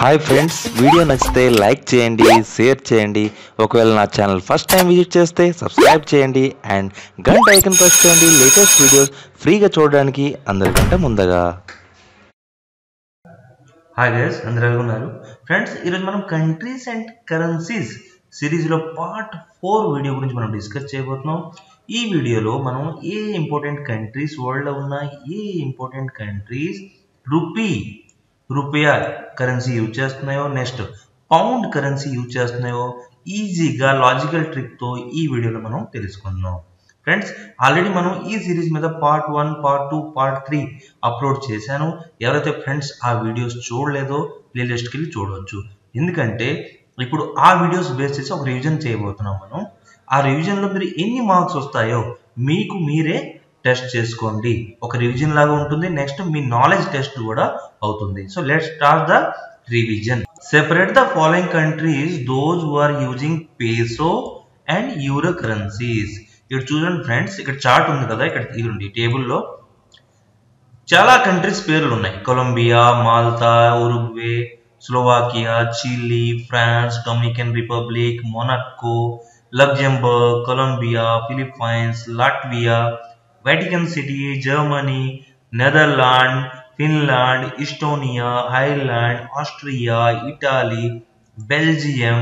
Hi friends video నచ్చితే like చేయండి share చేయండి. ఒకవేళ నా ఛానల్ ఫస్ట్ టైం విజిట్ చేస్తే సబ్స్క్రైబ్ చేయండి అండ్ గంట ఐకన్ ప్రెస్ చేయండి. లేటెస్ట్ వీడియోస్ ఫ్రీగా చూడడానికి అందరికంటే ముందుగా. హాయ్ గైస్ అందరూ ఎలా ఉన్నారు? ఫ్రెండ్స్ ఈరోజు మనం కంట్రీస్ అండ్ కరెన్సీస్ సిరీస్లో పార్ట్ ఫోర్ వీడియో గురించి మనం డిస్కస్ చేయబోతున్నాం. ఈ వీడియోలో మనం ఏ ఇంపార్టెంట్ కంట్రీస్ వరల్డ్లో ఉన్న ఏ ఇంపార్టెంట్ కంట్రీస్ రూపీ రూపాయ కరెన్సీ యూజ్ చేస్తున్నాయో? నెక్స్ట్ పౌండ్ కరెన్సీ యూజ్ చేస్తున్నాయో? ఈజీగా లాజికల్ ట్రిక్తో ఈ వీడియోలో మనం తెలుసుకుందాం. ఫ్రెండ్స్ ఆల్రెడీ మనం ఈ సిరీస్ మీద part one part two part three upload చేశాను. ఎవరైతే ఫ్రెండ్స్ ఆ వీడియోస్ చూడలేదో ప్లేలిస్ట్కి వెళ్ళి చూడవచ్చు. ఎందుకంటే ఇప్పుడు ఆ వీడియోస్ బేస్ చేసి ఒక రివిజన్ చేయబోతున్నాం మనం. ఆ రివిజన్లో మీరు ఎన్ని మార్క్స్ వస్తాయో మీకు మీరే టెస్ట్ చేసుకోండి. ఒక రివిజన్ లాగా ఉంటుంది. నెక్స్ట్ మీ నాలెడ్జ్ టెస్ట్ కూడా అవుతుంది. So let start the revision separate the following countries those who are using peso and euro currencies ఇక్కడ చూడండి ఫ్రెండ్స్ ఇక్కడ చార్ట్ ఉంది కదా. ఇక్కడ ఇదిగోండి టేబుల్లో చాలా కంట్రీస్ పేర్లు ఉన్నాయి. Colombia Malta Uruguay Slovakia Chile France Dominican Republic Monaco Luxembourg Colombia Philippines Latvia Vatican City Germany Netherland Finland Estonia Ireland Austria Italy Belgium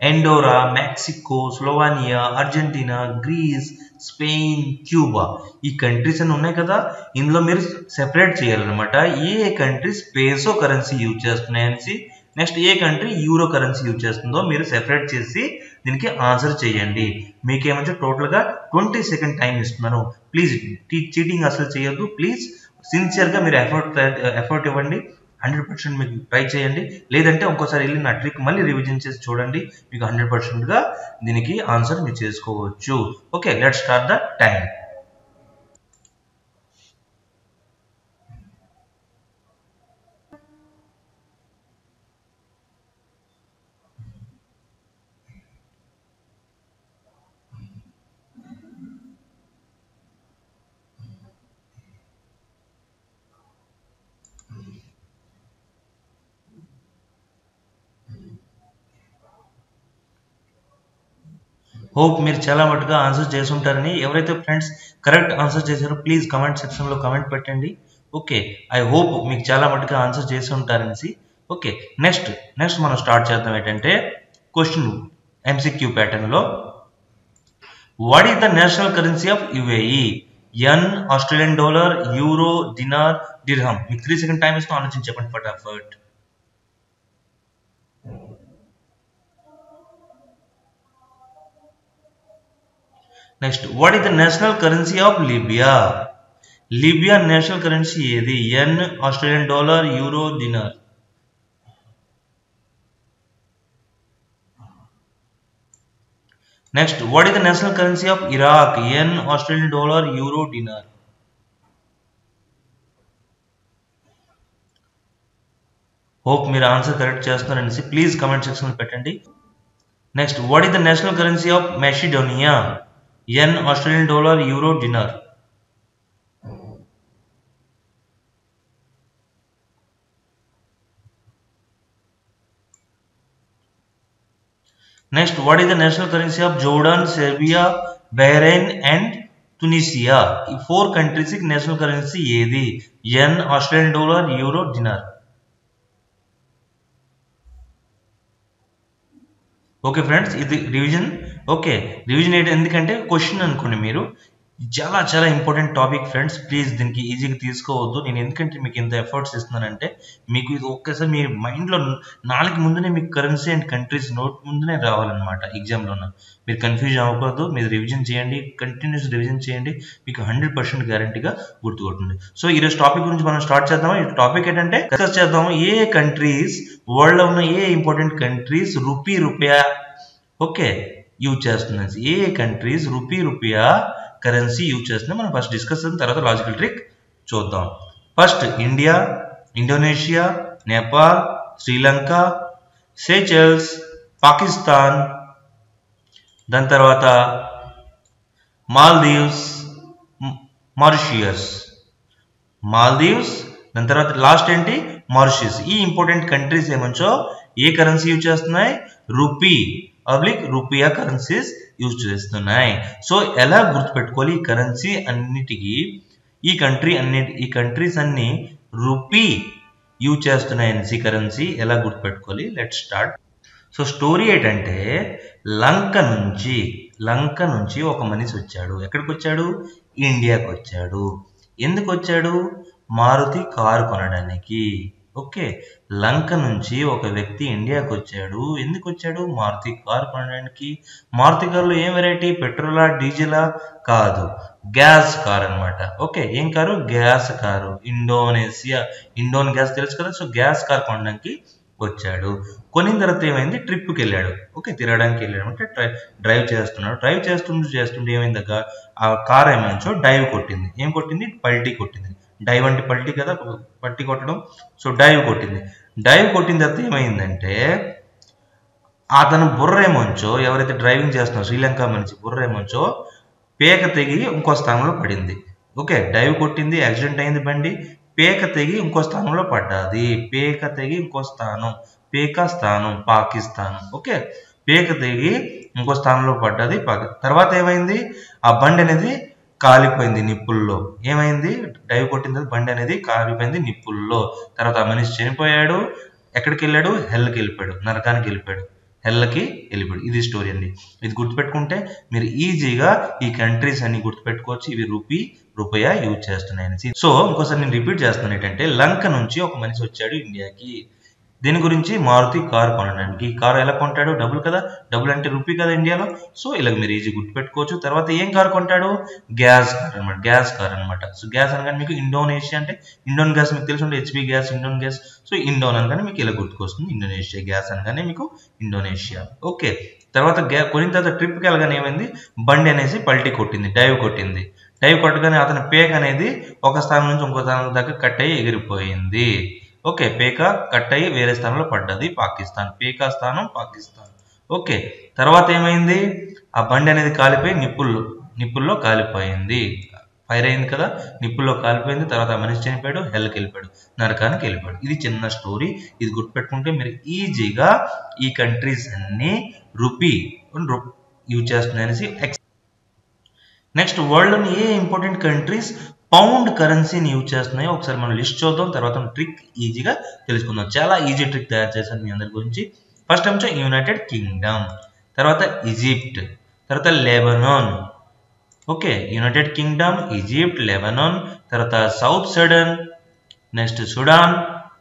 Andorra Mexico Slovenia Argentina Greece Spain Cuba ఈ countries అని ఉన్నాయి కదా ఇందులో మీరు separate చేయాలన్నమాట ఏ countries పేసో currency use చేస్తున్నాయని next ఏ కంట్రీ యూరో కరెన్సీ యూజ్ చేస్తుందో మీరు సెపరేట్ చేసి దీనికి ఆన్సర్ చేయండి. మీకేమంటే టోటల్గా ట్వంటీ సెకండ్ టైం ఇస్తున్నాను. ప్లీజ్ చీటింగ్ అసలు చేయొద్దు. ప్లీజ్ సిన్సియర్గా మీరు ఎఫర్ట్ ఎఫర్ట్ ఇవ్వండి. హండ్రెడ్ పర్సెంట్ మీకు ట్రై చేయండి. లేదంటే ఇంకోసారి వెళ్ళి నా ట్రిక్ మళ్ళీ రివిజన్ చేసి చూడండి. మీకు హండ్రెడ్ పర్సెంట్గా దీనికి ఆన్సర్ మీరు చేసుకోవచ్చు. Okay let start the time. Hope మీరు చాలా మటుగా ఆన్సర్ చేసి ఉంటారని ఎవరైతే ఫ్రెండ్స్ కరెక్ట్ ఆన్సర్ చేశారో ప్లీజ్ కమెంట్ సెక్షన్లో కమెంట్ పెట్టండి. ఓకే ఐ హోప్ మీకు చాలా మటుగా ఆన్సర్ చేసి ఉంటారనేసి ఓకే నెక్స్ట్ నెక్స్ట్ మనం స్టార్ట్ చేద్దాం ఏంటంటే క్వశ్చన్ ఎంసీక్యూ ప్యాటర్న్లో what is the national currency of UAE an Australian dollar euro dinar dirham మీకు త్రీ సెకండ్ టైం ఇస్తాం ఆలోచించి చెప్పండి ఫటాఫట్ next what is the national currency of Libya Libya national currency ఏది? An Australian dollar euro dinar next what is the national currency of Iraq an Australian dollar euro dinar hope మీరు answer correct చేస్తున్నారనేసి please comment సెక్షన్లో పెట్టండి. Next what is the national currency of Macedonia an Australian dollar euro dinar next what is the national currency of Jordan Serbia Bahrain and Tunisia ఈ four countries national currency ఏది an Australian dollar euro dinar okay friends ఇది revision okay revision ఏంటి? ఎందుకంటే question అనుకోండి మీరు. చాలా చాలా important topic friends please దీనికి ఈజీగా తీసుకోవద్దు. నేను ఎందుకంటే మీకు ఇంత ఎఫర్ట్స్ ఇస్తున్నానంటే మీకు ఇది ఒక్కసారి మీ మైండ్లో నాలుగు ముందునే మీకు కరెన్సీ అండ్ కంట్రీస్ నోట్ ముందునే రావాలన్నమాట ఎగ్జామ్లోన మీరు కన్ఫ్యూజ్ అవ్వకూడదు. మీరు రివిజన్ చేయండి. కంటిన్యూస్ రివిజన్ చేయండి. మీకు హండ్రెడ్ పర్సెంట్ గ్యారంటీగా గుర్తుకొస్తుంది. సో ఈరోజు టాపిక్ గురించి మనం స్టార్ట్ చేద్దాం ఈ టాపిక్ ఏంటంటే డిస్కస్ చేద్దాం ఏ కంట్రీస్ వరల్డ్లో ఉన్న ఏ ఇంపార్టెంట్ కంట్రీస్ రూపీ రూపాయ ఓకే యూజ్ చేస్తుంది ఏ కంట్రీస్ రూపీ రూపాయ కరెన్సీ యూజ్ చేస్తుంది మనం ఫస్ట్ డిస్కస్ చేసిన తర్వాత లాజికల్ ట్రిక్ చూద్దాం. First India Indonesia Nepal Sri Lanka Seychelles Pakistan దాని తర్వాత మాల్దీవ్స్ మారిషియస్ మాల్దీవ్స్ దాని తర్వాత లాస్ట్ ఏంటి? మారిషియస్ ఈ ఇంపార్టెంట్ కంట్రీస్ ఏమంచో ఏ కరెన్సీ యూజ్ చేస్తున్నాయి? Rupee public rupiah currencies use చేస్తున్నాయి. సో ఎలా గుర్తుపెట్టుకోవాలి? ఈ కరెన్సీ అన్నిటికీ ఈ కంట్రీ అన్ని ఈ కంట్రీస్ అన్ని రూపీ యూజ్ చేస్తున్నాయి ఎన్సీ కరెన్సీ ఎలా గుర్తుపెట్టుకోవాలి? లెట్ స్టార్ట్ సో స్టోరీ ఏంటంటే లంక నుంచి లంక నుంచి ఒక మనిషి వచ్చాడు. ఎక్కడికి వచ్చాడు ఇండియాకి వచ్చాడు ఎందుకు వచ్చాడు మారుతి కారు కొనడానికి. ఓకే. లంక నుంచి ఒక వ్యక్తి ఇండియాకి వచ్చాడు. ఎందుకు వచ్చాడు? మారుతి కార్ కొనడానికి. మారుతి కార్లో ఏం వెరైటీ పెట్రోలా డీజిలా? కాదు. గ్యాస్ కార్ అన్నమాట. ఓకే ఏం car? Gas car. Indonesia Indane gas తెలుసు కదా? సో గ్యాస్ కార్ కొనడానికి వచ్చాడు. కొనిన తర్వాత ఏమైంది? ట్రిప్కి వెళ్ళాడు. ఓకే తిరగడానికి వెళ్ళాడు. అంటే డ్రైవ్ చేస్తున్నాడు. డ్రైవ్ చేస్తుంటే చేస్తుంటే ఏమైంది ఆ కార్ ఏమైందో? డైవ్ కొట్టింది. ఏం కొట్టింది? పల్టీ కొట్టింది. డైవ్ అంటే పల్టీ కదా పల్టీ కొట్టడం. సో డైవ్ కొట్టింది. డైవ్ కొట్టిన తర్వాత ఏమైందంటే అతను బుర్రేమొంచో ఎవరైతే డ్రైవింగ్ చేస్తున్నారో శ్రీలంక మనిషి బుర్రేమొంచో పేక తెగి ఇంకో స్థానంలో పడింది. ఓకే డైవ్ కొట్టింది యాక్సిడెంట్ అయింది బండి పేక తెగి ఇంకో స్థానంలో పడ్డది. పేక తెగి ఇంకో స్థానం పేక స్థానం పాకిస్తాన్. ఓకే పేక తెగి ఇంకో స్థానంలో పడ్డది తర్వాత ఏమైంది? ఆ బండి అనేది కాలిపోయింది నిప్పుల్లో. ఏమైంది? డైవ్ కొట్టిన తర్వాత బండి అనేది కాలిపోయింది నిప్పుల్లో. తర్వాత ఆ మనిషి చనిపోయాడు. ఎక్కడికి వెళ్ళాడు? హెల్కి వెళ్ళిపోయాడు. నరకానికి వెళ్ళిపోయాడు. హెల్కి వెళ్ళిపోయాడు. ఇది స్టోరీ అండి. ఇది గుర్తుపెట్టుకుంటే మీరు ఈజీగా ఈ కంట్రీస్ అన్ని గుర్తుపెట్టుకోవచ్చు. ఇవి రూపీ రూపాయ యూజ్ చేస్తున్నాయని. సో ఇంకోసారి నేను రిపీట్ చేస్తున్నాను ఏంటంటే లంక నుంచి ఒక మనిషి వచ్చాడు ఇండియాకి. దీని గురించి మారుతి కార్ కొనడానికి. కార్ ఎలా కొంటాడు? డబ్బులు కదా? డబ్బులు అంటే రూపీ కదా ఇండియాలో? సో ఇలా మీరు ఈజీ గుర్తుపెట్టుకోవచ్చు. తర్వాత ఏం కార్ కొంటాడు? గ్యాస్ కార్ అనమాట గ్యాస్ కార్ అనమాట సో గ్యాస్ అనగానే మీకు ఇండోనేషియా అంటే ఇండోన్ గ్యాస్ మీకు తెలిసి ఉంటే HP gas Indane gas. So Indane అనగానే మీకు ఇలా గుర్తుకొస్తుంది. ఇండోనేషియా గ్యాస్ అనగానే మీకు ఇండోనేషియా. ఓకే. తర్వాత గ్యా కొనిన తర్వాత ట్రిప్కి వెళ్ళగానే ఏమైంది? బండి అనేసి పల్టీ కొట్టింది డైవ్ కొట్టింది. డైవ్ కొట్టగానే అతని పేక్ అనేది ఒక స్థానం నుంచి ఇంకో స్థానం దాకా కట్ అయ్యి ఎగిరిపోయింది. ఓకే పేకా కట్ అయ్యి వేరే స్థానంలో పడ్డది పాకిస్తాన్. పేకా స్థానం పాకిస్తాన్. ఓకే తర్వాత ఏమైంది? ఆ బండి అనేది కాలిపోయి నిప్పుల్లో నిప్పుల్లో కాలిపోయింది. ఫైర్ అయింది కదా నిప్పుల్లో కాలిపోయింది తర్వాత మనిషి చనిపోయాడు హెల్కి వెళ్ళిపోయాడు నరకానికి వెళ్ళిపోయాడు. ఇది చిన్న స్టోరీ ఇది గుర్తుపెట్టుకుంటే మీరు ఈజీగా ఈ కంట్రీస్ అన్ని రూపీ యూజ్ చేస్తున్నాయనేసి నెక్స్ట్ వరల్డ్లోని ఏ ఇంపార్టెంట్ కంట్రీస్ పౌండ్ కరెన్సీని యూజ్ చేస్తున్నాయో. ఒకసారి మనం లిస్ట్ చూద్దాం. తర్వాత ట్రిక్ ఈజీగా తెలుసుకుందాం. చాలా ఈజీ ట్రిక్ తయారు చేశాను మీ అందరి గురించి. ఫస్ట్ వచ్చి యునైటెడ్ కింగ్డమ్. తర్వాత ఈజిప్ట్. తర్వాత Lebanon. Okay United Kingdom Egypt Lebanon. తర్వాత south sudden. Next Sudan.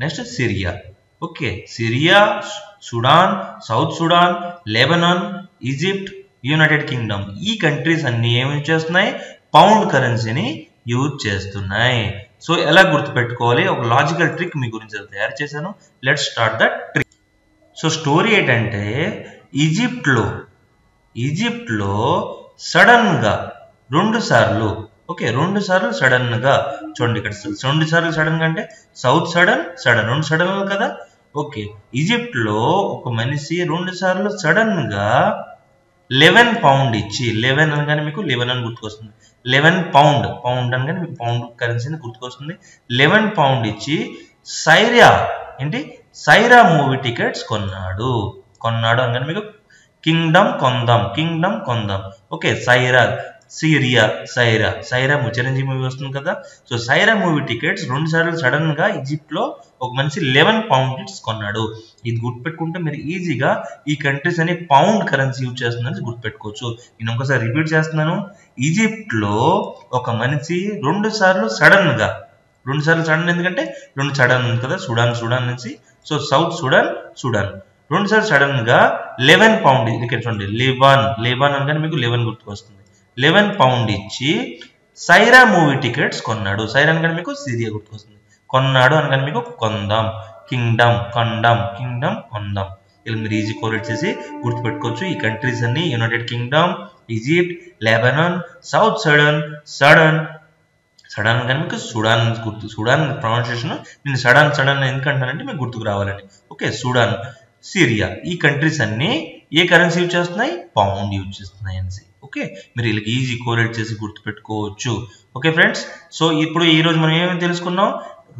Next Syria. Okay Syria Sudan South Sudan Lebanon Egypt United Kingdom. ఈ కంట్రీస్ అన్ని ఏమి యూజ్ చేస్తున్నాయి? పౌండ్ కరెన్సీని యూజ్ చేస్తున్నాయి. సో ఎలా గుర్తుపెట్టుకోవాలి? ఒక లాజికల్ ట్రిక్ మీ గురించి తయారు చేశాను. Let start the trick so story ఏంటంటే ఈజిప్ట్లో ఈజిప్ట్లో సడన్గా రెండు సార్లు ఓకే రెండు సార్లు సడన్గా చూడండి ఇక్కడ రెండు సార్లు సడన్గా అంటే సౌత్ సడన్ సడన్ రెండు సడన్లు కదా? ఓకే ఈజిప్ట్లో ఒక మనిషి రెండు సార్లు సడన్గా లెవెన్ పౌండ్ ఇచ్చి లెవెన్ అనగానే మీకు లెవెన్ అని గుర్తుకొస్తుంది. లెవెన్ పౌండ్ పౌండ్ అనగానే మీకు పౌండ్ కరెన్సీని గుర్తుకొస్తుంది. లెవెన్ పౌండ్ ఇచ్చి సైరా ఏంటి? సైరా మూవీ టికెట్స్ కొన్నాడు. కొన్నాడు అనగానే మీకు కింగ్డమ్ కొందాం కింగ్డమ్ కొందాం. Okay Sye Raa Syria Sye Raa Sye Raa Chiranjeevi movie వస్తుంది కదా. సో సైరా మూవీ టికెట్స్ రెండు సార్లు సడన్గా ఈజిప్ట్లో ఒక మనిషి లెవెన్ పౌండ్స్ కొన్నాడు. ఇది గుర్తుపెట్టుకుంటే మీరు ఈజీగా ఈ కంట్రీస్ అని పౌండ్ కరెన్సీ యూజ్ చేస్తుందని గుర్తుపెట్టుకోవచ్చు. నేను ఒకసారి రిపీట్ చేస్తున్నాను. ఈజిప్ట్లో ఒక మనిషి రెండు సార్లు సడన్గా రెండు సార్లు సడన్ ఎందుకంటే రెండు సడన్ ఉంది కదా సుడాన్ సుడాన్ నుంచి. So South Sudan Sudan. రెండు సార్లు సడన్గా లెవెన్ పౌండ్ ఇక్కడ చూడండి. లెవెన్ లెవెన్ అనగానే మీకు లెవెన్ గుర్తుకొస్తుంది. లెవెన్ పౌండ్ ఇచ్చి సైరా మూవీ టికెట్స్ కొన్నాడు. సైరా అనగానే మీకు సిరియా గుర్తుకొస్తుంది. కొన్నాడు అనగానే మీకు కొందాం కింగ్డమ్ కొందాం కింగ్డమ్ కొందాం. ఇలా మీరు ఈజీ కోరేట్ చేసి గుర్తుపెట్టుకోవచ్చు. ఈ కంట్రీస్ అన్ని United Kingdom Egypt Lebanon south sudden sudden sudden కానీ మీకు సుడాన్ గుర్తు సుడాన్ ప్రొనౌన్సియేషన్ నేను సడన్ సడన్ ఎందుకంటానంటే మీకు గుర్తుకు రావాలండి. ఓకే సుడాన్ సిరియా ఈ కంట్రీస్ అన్ని ఏ కరెన్సీ యూజ్ చేస్తున్నాయి? పౌండ్ యూజ్ చేస్తున్నాయి అనేసి ఓకే మీరు వీళ్ళకి ఈజీ కోరేట్ చేసి గుర్తుపెట్టుకోవచ్చు. ఓకే ఫ్రెండ్స్ సో ఇప్పుడు ఈ రోజు మనం ఏమేమి తెలుసుకున్నాం?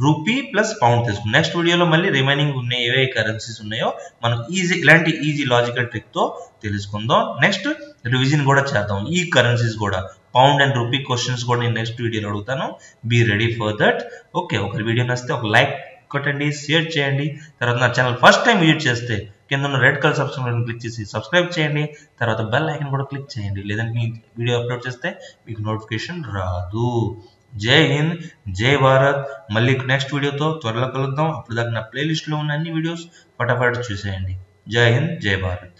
రూపీ ప్లస్ పౌండ్ తీసుకున్నాం నెక్స్ట్ వీడియోలో మళ్ళీ రిమైనింగ్ ఉన్నాయి ఏవే కరెన్సీస్ ఉన్నాయో మనం ఈజీ ఇలాంటి ఈజీ లాజికల్ ట్రిక్తో తెలుసుకుందాం. నెక్స్ట్ రివిజన్ కూడా చేద్దాం. ఈ కరెన్సీస్ కూడా పౌండ్ అండ్ రూపీ క్వశ్చన్స్ కూడా నేను నెక్స్ట్ వీడియోలో అడుగుతాను. Be ready for that okay ఒక వీడియో నచ్చితే ఒక లైక్ కొట్టండి షేర్ చేయండి. తర్వాత నా ఛానల్ ఫస్ట్ టైం విజిట్ చేస్తే కింద ఉన్న రెడ్ కలర్ సబ్స్క్రైబ్ క్లిక్ చేసి సబ్స్క్రైబ్ చేయండి. తర్వాత బెల్ ఐకన్ కూడా క్లిక్ చేయండి. లేదంటే మీ వీడియో అప్లోడ్ చేస్తే మీకు నోటిఫికేషన్ రాదు. జై హింద్ జై భారత్. మళ్ళీ నెక్స్ట్ వీడియోతో త్వరలో కలుద్దాం. అప్పుడు దాకా నా ప్లేలిస్ట్లో ఉన్న అన్ని వీడియోస్ ఫటాఫట్ చూసేయండి. జై హింద్ జై భారత్.